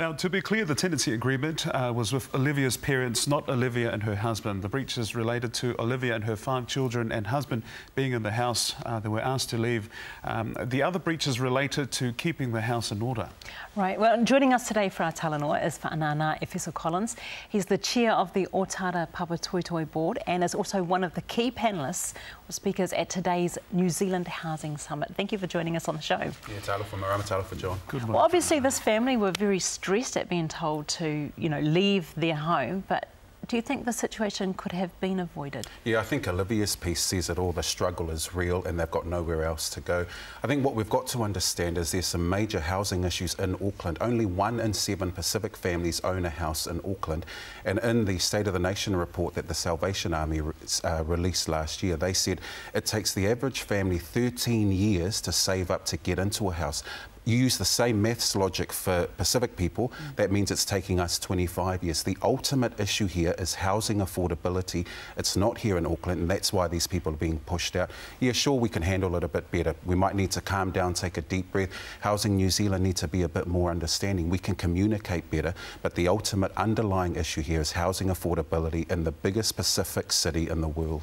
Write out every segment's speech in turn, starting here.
Now, to be clear, the tenancy agreement uh, was with Olivia's parents, not Olivia and her husband. The breach is related to Olivia and her five children and husband being in the house. Uh, they were asked to leave. Um, the other breach is related to keeping the house in order. Right. Well, joining us today for our talanoa is Fa'anana Efeso Collins. He's the chair of the Otara Papatoetoe Board and is also one of the key panellists or speakers at today's New Zealand Housing Summit. Thank you for joining us on the show. Yeah, talofa Marama, talofa John. Good morning. Well, obviously, this family were very at being told to, you know, leave their home, but do you think the situation could have been avoided? Yeah, I think Olivia's piece says that all the struggle is real and they've got nowhere else to go. I think what we've got to understand is there's some major housing issues in Auckland. Only one in seven Pacific families own a house in Auckland. And in the State of the Nation report that the Salvation Army uh, released last year, they said it takes the average family 13 years to save up to get into a house you use the same maths logic for Pacific people, mm. that means it's taking us 25 years. The ultimate issue here is housing affordability. It's not here in Auckland, and that's why these people are being pushed out. Yeah, sure, we can handle it a bit better. We might need to calm down, take a deep breath. Housing New Zealand needs to be a bit more understanding. We can communicate better, but the ultimate underlying issue here is housing affordability in the biggest Pacific city in the world.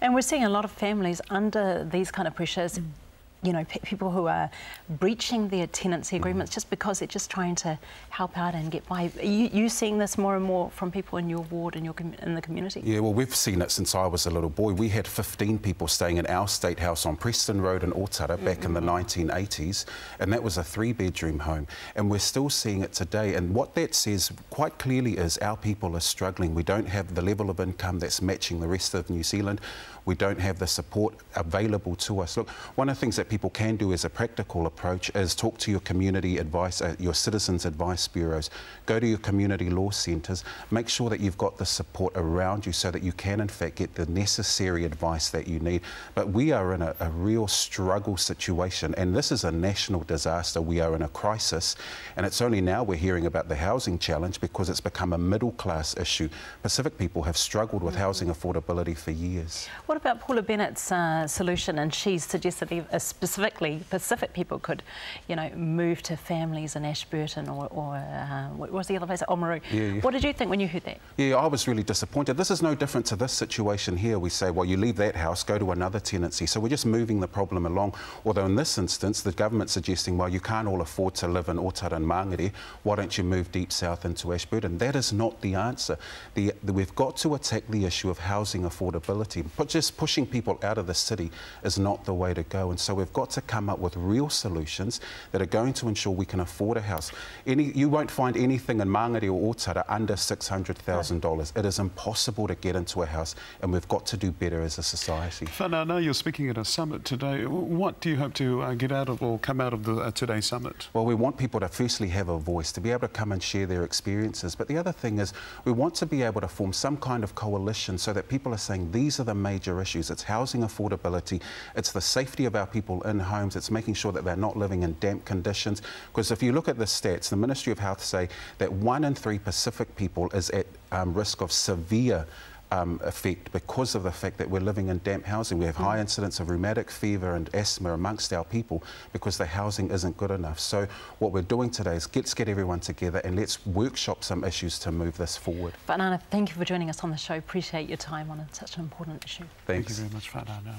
And we're seeing a lot of families under these kind of pressures mm you know, people who are breaching their tenancy agreements mm. just because they're just trying to help out and get by. Are you, you seeing this more and more from people in your ward and your in the community? Yeah, well, we've seen it since I was a little boy. We had 15 people staying in our state house on Preston Road in Otara back mm -hmm. in the 1980s, and that was a three-bedroom home. And we're still seeing it today. And what that says quite clearly is our people are struggling. We don't have the level of income that's matching the rest of New Zealand. We don't have the support available to us. Look, one of the things that people can do as a practical approach is talk to your community advice, uh, your citizens advice bureaus, go to your community law centres, make sure that you've got the support around you so that you can in fact get the necessary advice that you need. But we are in a, a real struggle situation and this is a national disaster. We are in a crisis and it's only now we're hearing about the housing challenge because it's become a middle class issue. Pacific people have struggled with mm -hmm. housing affordability for years. What about Paula Bennett's uh, solution? And she's suggested uh, specifically Pacific people could, you know, move to families in Ashburton or, or uh, what was the other place? Oamaru. Yeah, yeah. What did you think when you heard that? Yeah, I was really disappointed. This is no different to this situation here. We say, well, you leave that house, go to another tenancy. So we're just moving the problem along. Although in this instance, the government's suggesting, well, you can't all afford to live in Otara and Mangere. Why don't you move deep south into Ashburton? That is not the answer. The, the, we've got to attack the issue of housing affordability. But just pushing people out of the city is not the way to go. And so we've got to come up with real solutions that are going to ensure we can afford a house. Any, you won't find anything in Mangere or Otara under $600,000. It is impossible to get into a house and we've got to do better as a society. Fana, I know you're speaking at a summit today. What do you hope to uh, get out of or come out of the uh, today's summit? Well, we want people to firstly have a voice, to be able to come and share their experiences. But the other thing is we want to be able to form some kind of coalition so that people are saying these are the major major issues. It's housing affordability, it's the safety of our people in homes, it's making sure that they're not living in damp conditions. Because if you look at the stats, the Ministry of Health say that one in three Pacific people is at um, risk of severe um, effect because of the fact that we're living in damp housing. We have high mm. incidence of rheumatic fever and asthma amongst our people because the housing isn't good enough. So what we're doing today is let's get everyone together and let's workshop some issues to move this forward. Fa'anana, thank you for joining us on the show. Appreciate your time on such an important issue. Thanks. Thank you very much, Fa'anana.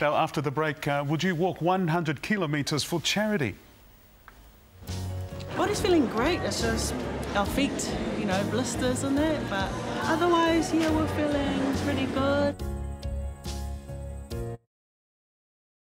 Now, after the break, uh, would you walk 100 kilometres for charity? Body's feeling great. It's just our feet, you know, blisters and that, but otherwise, yeah, we're feeling pretty good.